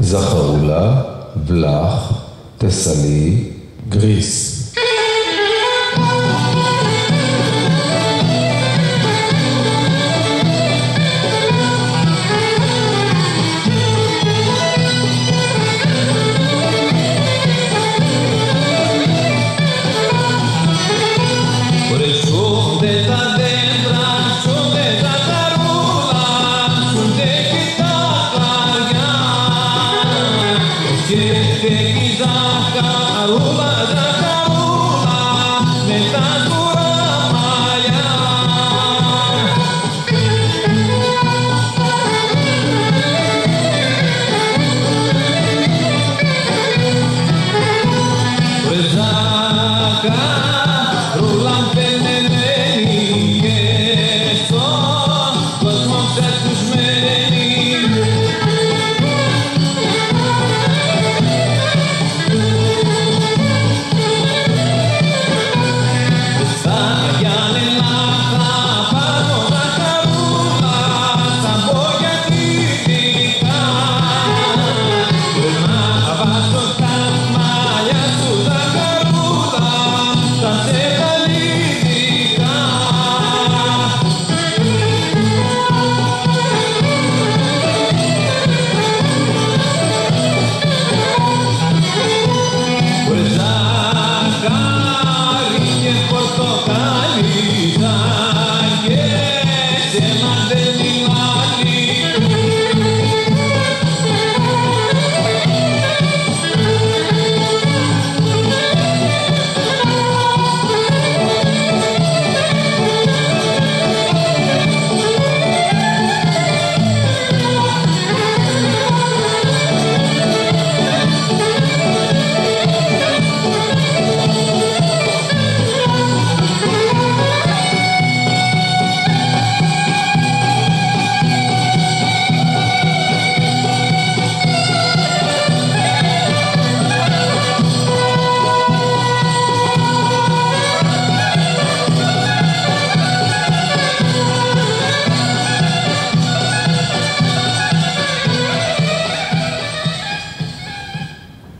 זכרולה, ולח, תסלי, גריס. Take w wieki zamka, a